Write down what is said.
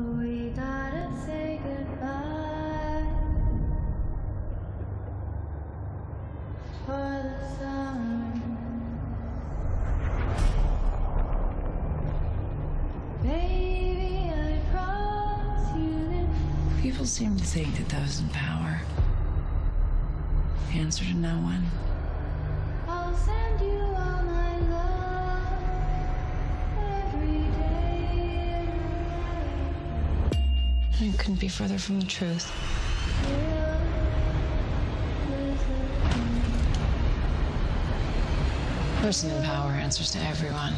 we gotta say goodbye for the summer. Baby, I promise you that People seem to think that those in power answer to no one. I'll send you It couldn't be further from the truth. Person in power answers to everyone.